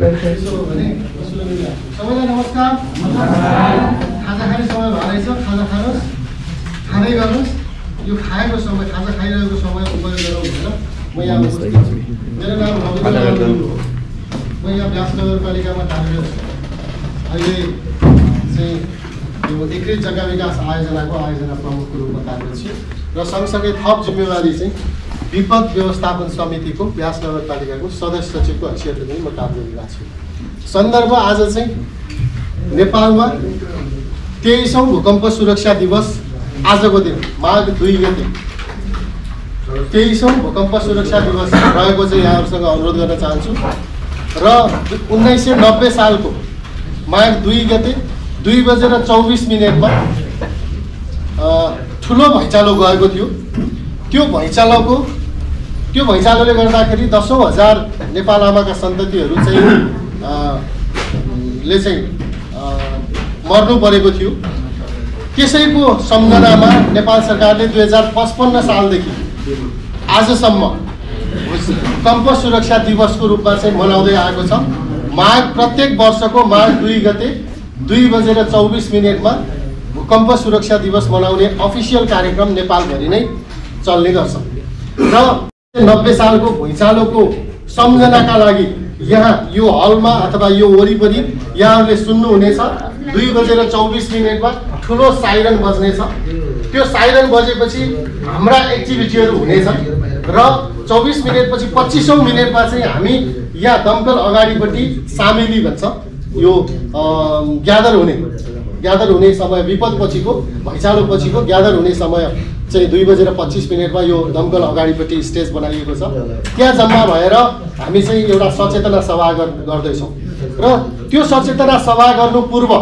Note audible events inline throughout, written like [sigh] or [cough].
सबैलाई नमस्कार खाजा खाने समय भएछ खाजा खानुहोस् खाँदै गर्नुहोस् यो खाएको समय खाजा खाइरहेको समय उपयोग गरौँ भनेर म यहाँ उपस्थित छु मेरो नाम हो। म यहाँ व्यास नगरपालिकामा कार्यरत छु अहिले चाहिँ यो एकीकृत जग्गा विकास आयोजनाको आयोजना प्रमुखको रूपमा कार्यरत छु र सँगसँगै थप जिम्मेवारी चाहिँ विपद व्यवस्थापन समितिको व्यास नगरपालिकाको सदस्य सचिवको हैसियतले पनि म काम गरिरहेको छु। सन्दर्भ आज चाहिँ नेपालमा तेइसौँ भूकम्प सुरक्षा दिवस आजको दिन माघ दुई गते तेइसौँ भूकम्प सुरक्षा दिवस रहेको चाहिँ यहाँहरूसँग अनुरोध गर्न चाहन्छु। र उन्नाइस सय नब्बे सालको माघ दुई गते दुई बजेर चौबिस मिनटमा ठुलो भैँचालो गएको थियो। त्यो भैँचालोको त्यो भैँचालोले गर्दाखेरि दसौँ हजार नेपाल आमाका सन्ततिहरू चाहिँ [coughs] ले चाहिँ मर्नु परेको थियो। त्यसैको सम्झनामा नेपाल सरकारले दुई हजार पचपन्न सालदेखि आजसम्म भूकम्प सुरक्षा दिवसको रूपमा चाहिँ मनाउँदै आएको छ। माघ प्रत्येक वर्षको माघ दुई गते दुई बजेर चौबिस मिनटमा भूकम्प सुरक्षा दिवस मनाउने अफिसियल कार्यक्रम नेपालभरि नै चल्ने गर्छ। र नब्बे सालको भुइँचालोको सम्झनाका लागि यहाँ यो हलमा अथवा यो वरिपरि यहाँहरूले सुन्नुहुनेछ। दुई बजेर चौबिस मिनटमा ठुलो साइरन बज्नेछ। त्यो साइरन बजेपछि हाम्रा एक्टिभिटीहरू हुनेछ र चौबिस मिनटपछि पच्चिसौँ मिनटमा चाहिँ हामी यहाँ दमकल अगाडिपट्टि सामेली भन्छ। यो ग्यादर हुने। ग्यादर हुने समय विपद पछिको भैँचालो पछिको ग्यादर हुने समय। चाहिँ दुई बजेर पच्चिस मिनटमा यो दमकल अगाडिपट्टि स्टेज बनाइएको छ। त्यहाँ जम्मा भएर हामी चाहिँ एउटा सचेतना सभा गर- गर्दैछौँ। र त्यो सचेतना सभा गर्नु पूर्व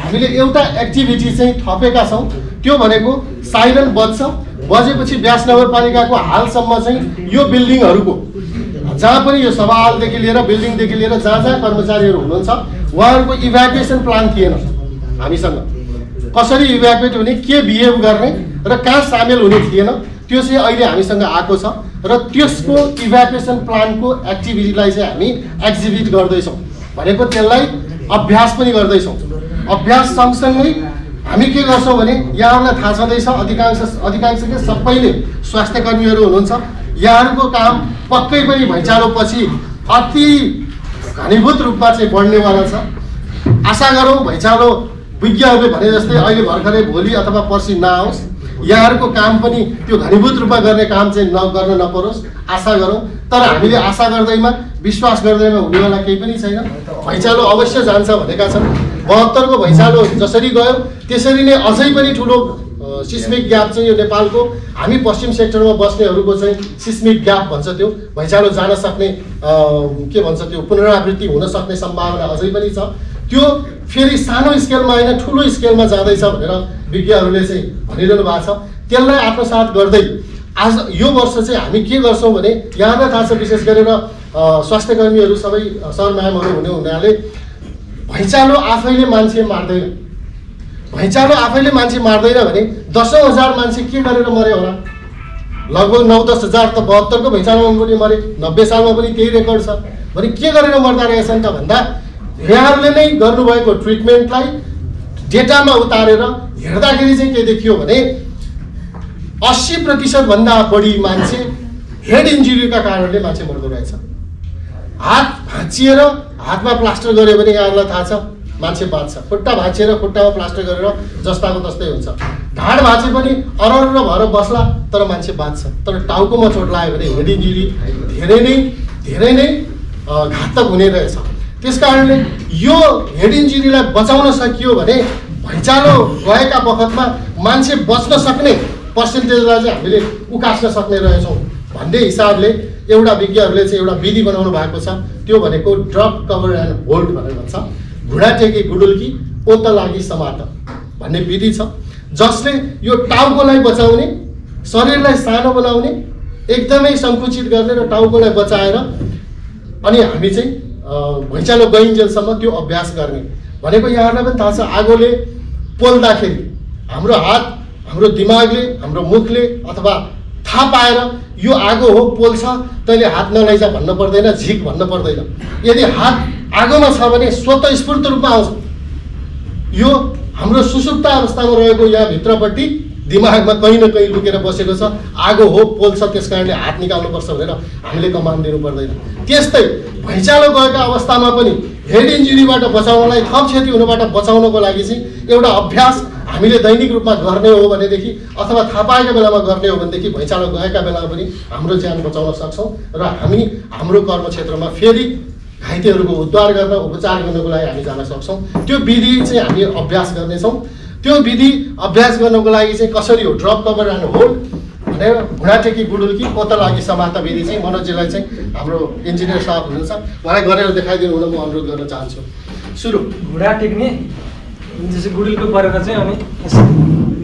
हामीले एउटा एक्टिभिटी चाहिँ थपेका छौँ। त्यो भनेको साइरन बज्छ। बजेपछि व्यास नगरपालिकाको हालसम्म चाहिँ यो बिल्डिङहरूको जहाँ पनि यो सभा हालदेखि लिएर बिल्डिङदेखि लिएर जहाँ जहाँ कर्मचारीहरू हुनुहुन्छ उहाँहरूको इभ्याकुएसन प्लान थिएन। हामीसँग। कसरी इभ्याकुएट हुने के बिहेभ गर्ने र कहाँ सामेल हुने थिएन त्यो चाहिँ अहिले हामीसँग आएको छ र त्यसको इभ्याकुएसन प्लानको एक्टिभिटीलाई चाहिँ हामी एक्जिबिट गर्दैछौँ भनेको त्यसलाई अभ्यास पनि गर्दैछौँ। अभ्यास सँगसँगै हामी के गर्छौँ भने यहाँहरूलाई थाहा छँदैछ अधिकांश अधिकांश के सबैले स्वास्थ्य कर्मीहरू हुनुहुन्छ। यहाँहरूको काम पक्कै पनि भैँचालोपछि अति घनीभूत रूपमा चाहिँ बढ्नेवाला छ। आशा गरौँ भैँचालो विज्ञहरूले भने जस्तै अहिले भर्खरै भोलि अथवा पर्सि नआओस्। यहाँहरूको काम पनि त्यो घनीभूत रूपमा गर्ने काम चाहिँ न गर्न नपरोस्। आशा गरौँ। तर हामीले आशा गर्दैमा विश्वास गर्दैमा हुनेवाला केही पनि छैन। भैँचालो अवश्य जान्छ भनेका छन्। बहत्तरको भैँचालो जसरी गयो त्यसरी नै अझै पनि ठुलो सिस्मिक ग्याप चाहिँ यो नेपालको हामी पश्चिम सेक्टरमा बस्नेहरूको चाहिँ सिस्मिक ग्याप भन्छ त्यो। भैँचालो जान सक्ने के भन्छ त्यो पुनरावृत्ति हुन सक्ने सम्भावना अझै पनि छ। त्यो फेरि सानो स्केलमा होइन ठुलो स्केलमा जाँदैछ भनेर विज्ञहरूले चाहिँ भनिरहनु भएको छ। त्यसलाई आत्मसात गर्दै आज यो वर्ष चाहिँ हामी के गर्छौँ भने यहाँलाई थाहा छ विशेष गरेर स्वास्थ्य कर्मीहरू सबै म्यामहरू हुने हुनाले भैँचालो आफैले मान्छे मार्दैन। भैँचालो आफैले मान्छे मार्दैन भने दसौँ हजार मान्छे के गरेर मऱ्यो होला? लगभग नौ दस हजार त बहत्तरको भैँचालोमा पनि मरे नब्बे सालमा पनि त्यही रेकर्ड छ। भने के गरेर मर्दा रहेछन् त भन्दा यहाँहरूले नै गर्नुभएको ट्रिटमेन्टलाई डेटामा उतारेर हेर्दाखेरि चाहिँ के देखियो भने अस्सी प्रतिशतभन्दा बढी मान्छे हेड इन्जुरीका कारणले मान्छे मर्दो रहेछ। हात भाँचिएर हातमा प्लास्टर गऱ्यो भने यहाँहरूलाई थाहा छ मान्छे बाँच्छ। खुट्टा भाँचिएर खुट्टामा प्लास्टर गरेर जस्ताको तस्तै हुन्छ। ढाड भाँचे पनि अरर भएर बस्ला तर मान्छे बाँच्छ। तर टाउकोमा चोट लाग्यो भने हेड इन्जुरी धेरै नै धेरै नै घातक हुने रहेछ। त्यस कारणले यो हेड इन्जुरीलाई बचाउन सकियो भने भैँचालो गएका बखतमा मान्छे बच्न सक्ने पर्सेन्टेजलाई चाहिँ हामीले उकास्न सक्ने रहेछौँ भन्ने हिसाबले एउटा विज्ञहरूले चाहिँ एउटा विधि बनाउनु भएको छ। त्यो भनेको ड्रप कभर एन्ड होल्ड भनेर भन्छ। घुँडा टेकी गुडुल्की ओत लागि समात भन्ने विधि छ। जसले यो टाउकोलाई बचाउने शरीरलाई सानो बनाउने एकदमै सङ्कुचित गर्ने र टाउकोलाई बचाएर अनि हामी चाहिँ भैँचालो गइन्जेलसम्म त्यो अभ्यास गर्ने। भनेको यहाँहरूलाई पनि थाहा छ आगोले पोल्दाखेरि हाम्रो हात हाम्रो दिमागले हाम्रो मुखले अथवा थाहा पाएर यो आगो हो पोल्छ तैँले हात नलैजा भन्न पर्दैन झिक भन्न पर्दैन। यदि हात आगोमा छ भने स्वतः स्फूर्त रूपमा आउँछ। यो हाम्रो सुसुप्त अवस्थामा रहेको यहाँ भित्रपट्टि दिमागमा कहीँ न कहीँ लुकेर बसेको छ। आगो हो पोल्छ त्यस कारणले हात निकाल्नुपर्छ भनेर हामीले कमान्ड दिनु पर्दैन त्यस्तै भैँचालो गएका अवस्थामा पनि हेड इन्जुरीबाट बचाउनलाई थप क्षति हुनबाट बचाउनको लागि चाहिँ एउटा अभ्यास हामीले दैनिक रूपमा गर्ने हो भनेदेखि अथवा थाहा पाएका बेलामा गर्ने हो भनेदेखि भैँचालो गएका बेलामा पनि हाम्रो ज्यान बचाउन सक्छौँ र हामी हाम्रो कर्मक्षेत्रमा फेरि घाइतेहरूको उद्धार गर्न उपचार गर्नको लागि हामी जान सक्छौँ। त्यो विधि चाहिँ हामी अभ्यास गर्नेछौँ। त्यो विधि अभ्यास गर्नको लागि चाहिँ कसरी हो? ड्रप कभर एन्ड होल्ड भनेर घुँडाटेकी गुडुल्की पोत लागि समाता विधि चाहिँ मनोजीलाई चाहिँ हाम्रो इन्जिनियर साहब हुनुहुन्छ। उहाँलाई गरेर देखाइदिनु हुन म अनुरोध गर्न चाहन्छु। सुरु। घुँडा टेक्ने जस्तो गुडिलको गरेर चाहिँ अनि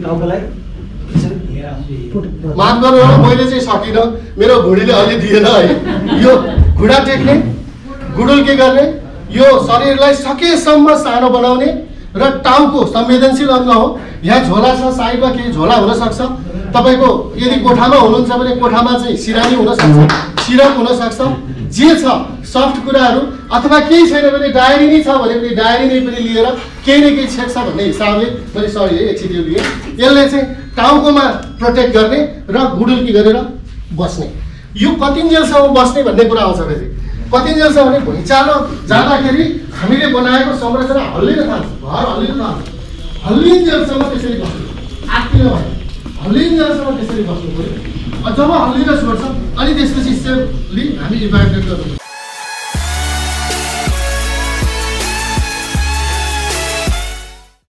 टाउकोलाई माफ गर्नु होला मैले चाहिँ सकिनँ। मेरो भुँडीले अलि दिएन है। यो घुँडा टेक्ने गुडुल के गर्ने यो शरीरलाई सकेसम्म सानो बनाउने र टाउको संवेदनशील अङ्ग हो। यहाँ झोला छ साइडमा केही झोला हुनसक्छ। तपाईँको यदि कोठामा हुनुहुन्छ भने कोठामा चाहिँ सिरानी हुनसक्छ सिरप हुनसक्छ। जे छ सफ्ट कुराहरू अथवा केही छैन भने डायरी नै छ भने पनि डायरी नै पनि लिएर केही न केही छेक्छ भन्ने हिसाबले मैले सरी है एकछिन यसले चाहिँ टाउकोमा प्रोटेक्ट गर्ने र गुडुल्की गरेर बस्ने। यो कतिन्जेलसम्म बस्ने भन्ने कुरा आउँछ फेरि। कतिन्जेलसम्म भने भुइँचालो जाँदाखेरि हामीले बनाएको संरचना हल्लिन थाल्छ घर हल्लिन थाल्छ। हल्लिन्जेलसम्म त्यसरी बस्नु आत्तिन भयो? हल्लिन्जेलसम्म त्यसरी बस्नु पऱ्यो। जब हल्लिन छोड्छ अनि त्यसपछि सेफली हामी इभाकुएट गर्नु